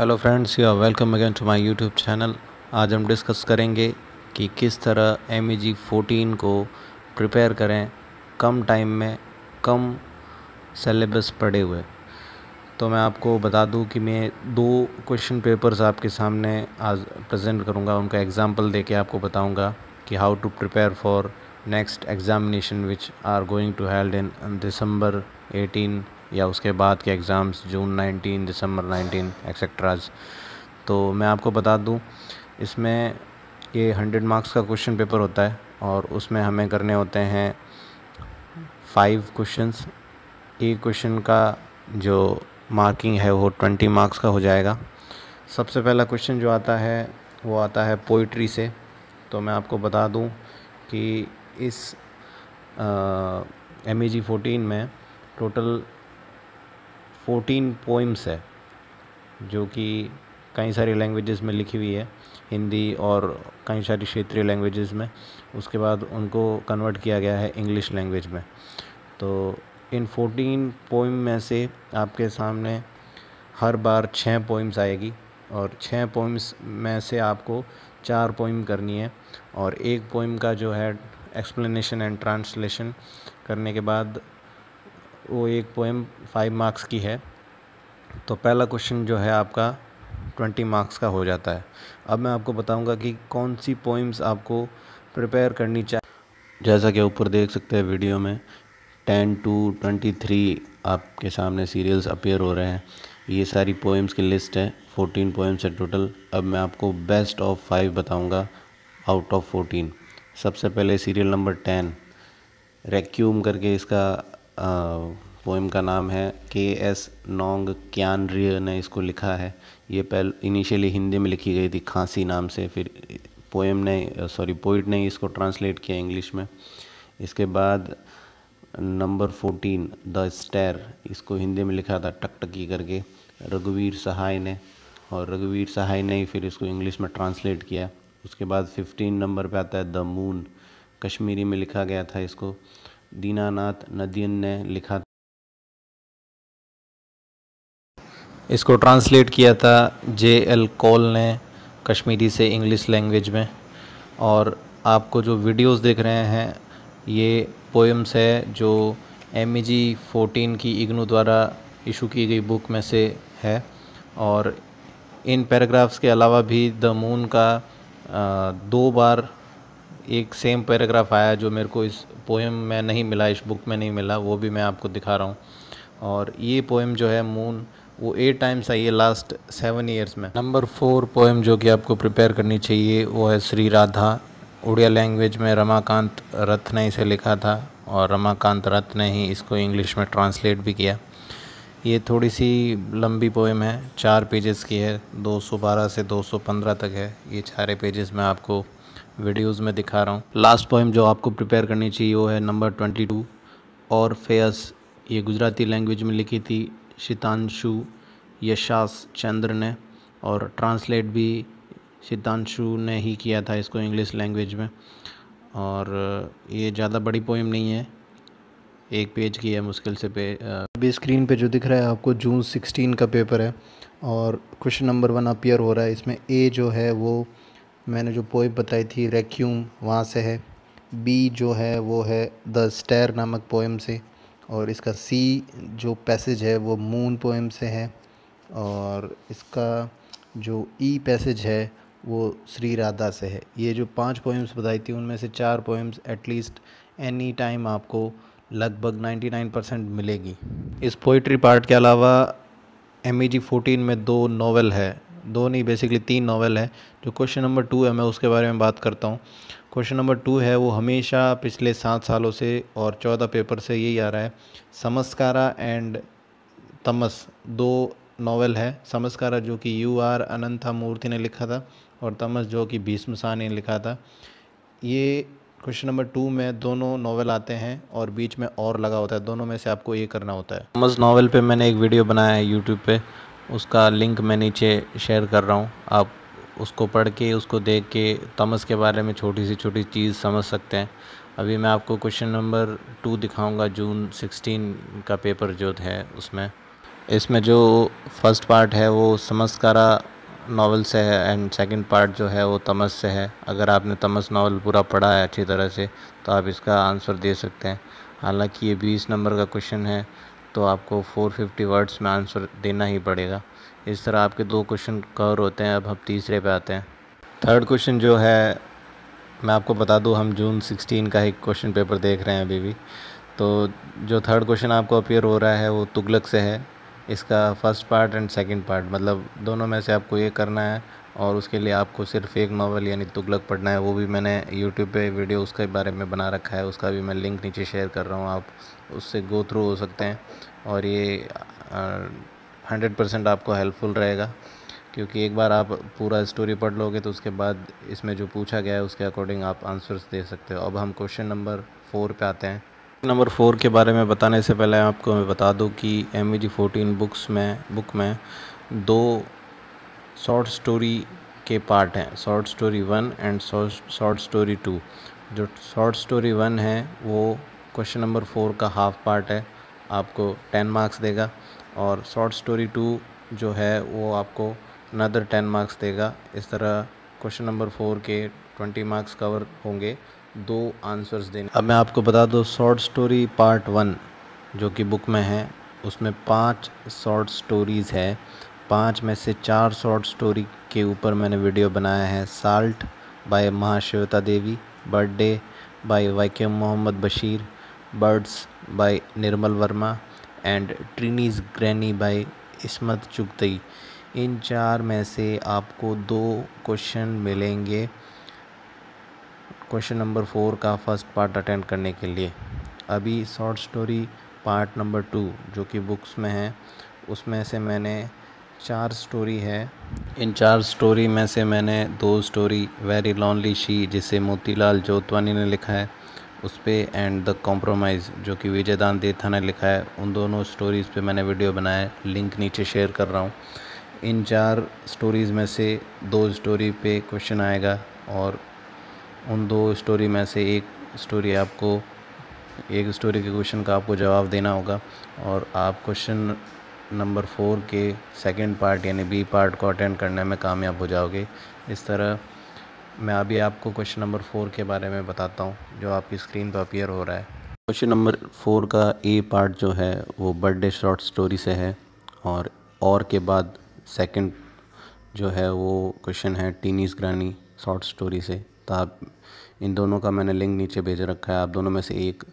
Hello friends you are welcome again to my YouTube channel आज हम discuss करेंगे कि किस तरह एम ई जी फोटीन को प्रिपेयर करें कम टाइम में, कम सिलेबस पढ़े हुए। तो मैं आपको बता दूँ कि मैं दो क्वेश्चन पेपर्स आपके सामने आज प्रेजेंट करूँगा, उनका एग्जांपल देके आपको बताऊँगा कि how to prepare for next examination which are going to held in December 18 या उसके बाद के एग्ज़ाम्स, जून 19 दिसंबर 19 एक्सेट्राज तो मैं आपको बता दूँ, इसमें ये 100 मार्क्स का क्वेश्चन पेपर होता है और उसमें हमें करने होते हैं फाइव क्वेश्चंस। एक क्वेश्चन का जो मार्किंग है वो ट्वेंटी मार्क्स का हो जाएगा। सबसे पहला क्वेश्चन जो आता है, वो आता है पोइट्री से। तो मैं आपको बता दूँ कि इस एम ई जी फोटीन में टोटल फोर्टीन पोइम्स है, जो कि कई सारी लैंग्वेजेस में लिखी हुई है। हिंदी और कई सारी क्षेत्रीय लैंग्वेजेस में। उसके बाद उनको कन्वर्ट किया गया है इंग्लिश लैंग्वेज में। तो इन फोर्टीन पोइम में से आपके सामने हर बार छः पोइम्स आएगी और छः पोइम्स में से आपको चार पोइम करनी है और एक पोइम का जो है एक्सप्लेनेशन एंड ट्रांसलेशन करने के बाद वो एक पोएम फाइव मार्क्स की है। तो पहला क्वेश्चन जो है आपका ट्वेंटी मार्क्स का हो जाता है। अब मैं आपको बताऊँगा कि कौन सी पोइम्स आपको प्रिपेयर करनी चाहिए जैसा कि ऊपर देख सकते हैं वीडियो में टेन टू ट्वेंटी थ्री आपके सामने सीरियल्स अपेयर हो रहे हैं। ये सारी पोइम्स की लिस्ट है फोर्टीन पोइम्स है टोटल अब मैं आपको बेस्ट ऑफ़ फाइव बताऊँगा आउट ऑफ़ फोर्टीन सबसे पहले सीरियल नंबर टेन रेक्यूम करके इसका पोइम का नाम है के एस नोंग क्यान रिय ने इसको लिखा है। ये पहले इनिशियली हिंदी में लिखी गई थी खांसी नाम से, फिर पोएम ने सॉरी पोइट ने इसको ट्रांसलेट किया इंग्लिश में। इसके बाद नंबर फोर्टीन द स्टेर इसको हिंदी में लिखा था टकटकी करके। रघुवीर सहाय ने, और रघुवीर सहाय ने ही फिर इसको इंग्लिश में ट्रांसलेट किया। उसके बाद फिफ्टीन नंबर पे आता है द मून कश्मीरी में लिखा गया था इसको। दीनानाथ नदीन ने लिखा इसको ट्रांसलेट किया था जे एल कॉल ने कश्मीरी से इंग्लिश लैंग्वेज में। और आपको जो वीडियोस देख रहे हैं, ये पोएम्स है जो एम ई जी फोटीन की इग्नू द्वारा इशू की गई बुक में से है। और इन पैराग्राफ्स के अलावा भी द मून का दो बार एक सेम पैराग्राफ आया जो मेरे को इस पोएम में नहीं मिला, इस बुक में नहीं मिला, वो भी मैं आपको दिखा रहा हूँ। और ये पोएम जो है मून वो एट टाइम्स आई है लास्ट सेवन ईयर्स में। नंबर फोर पोएम जो कि आपको प्रिपेयर करनी चाहिए, वो है श्री राधा उड़िया लैंग्वेज में रमाकांत रथ ने इसे लिखा था, और रमाकांत रथ ने ही इसको इंग्लिश में ट्रांसलेट भी किया। ये थोड़ी सी लंबी पोएम है, चार पेजेस की है 212 से 215 तक है। ये सारे पेजेस मैं आपको वीडियोस में दिखा रहा हूँ। लास्ट पोइम जो आपको प्रिपेयर करनी चाहिए वो है नंबर ट्वेंटी टू और फेयस, ये गुजराती लैंग्वेज में लिखी थी शीतांशु यशास चंद्र ने। और ट्रांसलेट भी शीतांशु ने ही किया था इसको इंग्लिश लैंग्वेज में। और, ये ज़्यादा बड़ी पोइम नहीं है। एक पेज की है मुश्किल से पे अभी स्क्रीन पे जो दिख रहा है आपको जून 16 का पेपर है। और क्वेश्चन नंबर वन अपियर हो रहा है। इसमें ए जो है वो मैंने जो पोइम बताई थी रेक्यूम वहाँ से है। बी जो है, वो है द स्टेर नामक पोएम से और इसका सी जो पैसेज है, वो मून पोएम से है और इसका जो ई e पैसेज है, वो श्री राधा से है। ये जो पाँच पोएम्स बताई थी, उनमें से चार पोएम्स एटलीस्ट एनी टाइम आपको लगभग 99 परसेंट मिलेगी। इस पोइट्री पार्ट के अलावा एम ई जी फोटीन में दो नावल है। दो नहीं बेसिकली तीन नावल है, जो क्वेश्चन नंबर टू है, मैं उसके बारे में बात करता हूँ। क्वेश्चन नंबर टू है, वो हमेशा पिछले सात सालों से और चौदह पेपर से यही आ रहा है। समस्कारा एंड तमस, दो नावल है। समस्कारा जो कि यू आर अनंथा मूर्ति ने लिखा था और तमस जो कि भीष्म शाह ने लिखा था। ये क्वेश्चन नंबर टू में दोनों नावल आते हैं और बीच में और लगा होता है। दोनों में से आपको ये करना होता है। तमस नावल पे मैंने एक वीडियो बनाया है यूट्यूब पे। उसका लिंक मैं नीचे शेयर कर रहा हूँ। आप उसको पढ़ के, उसको देख के तमस के बारे में छोटी सी छोटी चीज़ समझ सकते हैं। अभी मैं आपको क्वेश्चन नंबर टू दिखाऊँगा जून सिक्सटीन का पेपर जो है उसमें। इसमें जो फ़र्स्ट पार्ट है, वो समस्कारा नावल से है एंड सेकंड पार्ट जो है, वो तमस से है। अगर आपने तमस नावल पूरा पढ़ा है अच्छी तरह से तो आप इसका आंसर दे सकते हैं। हालाँकि ये बीस नंबर का क्वेश्चन है। तो आपको 450 वर्ड्स में आंसर देना ही पड़ेगा। इस तरह आपके दो क्वेश्चन कवर होते हैं, अब हम तीसरे पे आते हैं। थर्ड क्वेश्चन जो है, मैं आपको बता दूँ, हम जून 16 का एक क्वेश्चन पेपर देख रहे हैं अभी भी। तो जो थर्ड क्वेश्चन आपको अपियर हो रहा है, वो तुगलक से है। इसका first part and second part मतलब दोनों में से आपको ये करना है और उसके लिए आपको सिर्फ़ एक नावल यानी तुगलक पढ़ना है, वो भी मैंने यूट्यूब पे वीडियो उसके बारे में बना रखा है, उसका भी मैं लिंक नीचे शेयर कर रहा हूँ, आप उससे गो थ्रू हो सकते हैं और ये हंड्रेड परसेंट आपको हेल्पफुल रहेगा, क्योंकि एक बार आप पूरा स्टोरी पढ़ लोगे तो उसके बाद इसमें जो पूछा गया है, उसके अकॉर्डिंग आप आंसर्स दे सकते हो। अब हम क्वेश्चन नंबर फोर पे आते हैं। नंबर फोर के बारे में बताने से पहले आपको मैं बता दूँ कि M E G fourteen books में बुक में दो शॉर्ट स्टोरी के पार्ट हैं short story one and short story two जो शॉर्ट स्टोरी वन है, वो क्वेश्चन नंबर फोर का हाफ़ पार्ट है, आपको टेन मार्क्स देगा और शॉर्ट स्टोरी टू जो है, वो आपको नदर टेन मार्क्स देगा। इस तरह क्वेश्चन नंबर फोर के ट्वेंटी मार्क्स कवर होंगे, दो आंसर्स देने। अब मैं आपको बता दूँ, शॉर्ट स्टोरी पार्ट वन, जो कि बुक में है, उसमें पाँच शॉर्ट स्टोरीज़ है। पाँच में से चार शॉर्ट स्टोरी के ऊपर मैंने वीडियो बनाया है, salt by Mahasweta Devi, birthday by Vaikom Mohammad Basheer, birds by Nirmal Verma, and Tiny's granny by Ismat Chughtai. इन चार में से आपको दो क्वेश्चन मिलेंगे। क्वेश्चन नंबर फोर का फ़र्स्ट पार्ट अटेंड करने के लिए। अभी short story part number two, जो कि बुक्स में है, उसमें से मैंने चार स्टोरी है। इन चार स्टोरी में से मैंने दो स्टोरी वेरी लॉन्ली शी जिसे मोतीलाल जोतवानी ने लिखा है, उस पर एंड द कॉम्प्रोमाइज़ जो कि विजय दान देथा ने लिखा है, उन दोनों स्टोरीज़ पे मैंने वीडियो बनाया है लिंक नीचे शेयर कर रहा हूँ। इन चार स्टोरीज़ में से दो स्टोरी पे क्वेश्चन आएगा और उन दो स्टोरी में से एक स्टोरी आपको, एक स्टोरी के क्वेश्चन का आपको जवाब देना होगा और आप क्वेश्चन नंबर फोर के सेकंड पार्ट यानी बी पार्ट को अटेंड करने में कामयाब हो जाओगे। इस तरह मैं अभी आपको क्वेश्चन नंबर फोर के बारे में बताता हूँ, जो आपकी स्क्रीन पर अपियर हो रहा है। क्वेश्चन नंबर फोर का ए पार्ट जो है, वो बर्थडे शॉर्ट स्टोरी से है और और के बाद सेकंड जो है, वो क्वेश्चन है टीनीस ग्रानी शॉर्ट स्टोरी से। तो आप इन दोनों का मैंने लिंक नीचे भेज रखा है। आप दोनों में से एक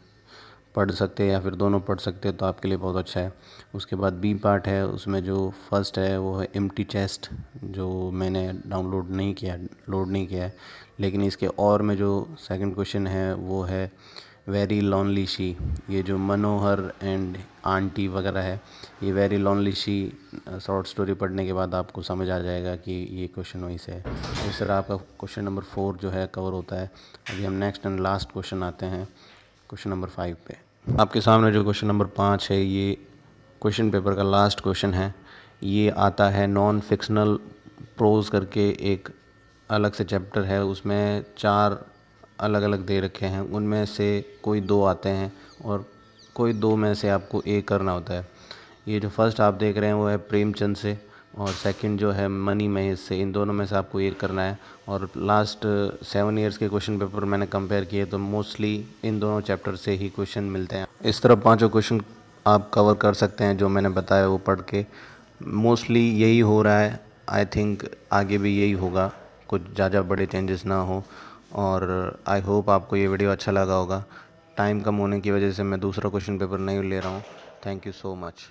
पढ़ सकते हैं या फिर दोनों पढ़ सकते हैं तो आपके लिए बहुत अच्छा है। उसके बाद बी पार्ट है, उसमें जो फ़र्स्ट है, वो है एमटी चेस्ट जो मैंने डाउनलोड नहीं किया लोड नहीं किया है। लेकिन इसके और में जो सेकंड क्वेश्चन है, वो है वेरी लॉनली शी ये जो मनोहर एंड आंटी वगैरह है, ये very lonely she short story पढ़ने के बाद आपको समझ आ जाएगा कि ये क्वेश्चन वहीं से है। इस तरह आपका क्वेश्चन नंबर फोर जो है कवर होता है। अभी हम नेक्स्ट एंड लास्ट क्वेश्चन आते हैं क्वेश्चन नंबर फाइव पे। आपके सामने जो क्वेश्चन नंबर पाँच है, ये क्वेश्चन पेपर का लास्ट क्वेश्चन है। ये आता है नॉन फिक्शनल प्रोज करके एक अलग से चैप्टर है, उसमें चार अलग अलग दे रखे हैं। उनमें से कोई दो आते हैं और कोई दो में से आपको एक करना होता है। ये जो फ़र्स्ट आप देख रहे हैं वो है प्रेमचंद से और सेकंड जो है मनी महेश से। इन दोनों में से आपको एक करना है और लास्ट सेवन इयर्स के क्वेश्चन पेपर मैंने कंपेयर किए तो मोस्टली इन दोनों चैप्टर से ही क्वेश्चन मिलते हैं। इस तरह पाँचों क्वेश्चन आप कवर कर सकते हैं जो मैंने बताया वो पढ़ के। मोस्टली यही हो रहा है। आई थिंक आगे भी यही होगा। कुछ ज़्यादा बड़े चेंजेस ना हो। और आई होप आपको ये वीडियो अच्छा लगा होगा। टाइम कम होने की वजह से मैं दूसरा क्वेश्चन पेपर नहीं ले रहा हूँ। Thank you so much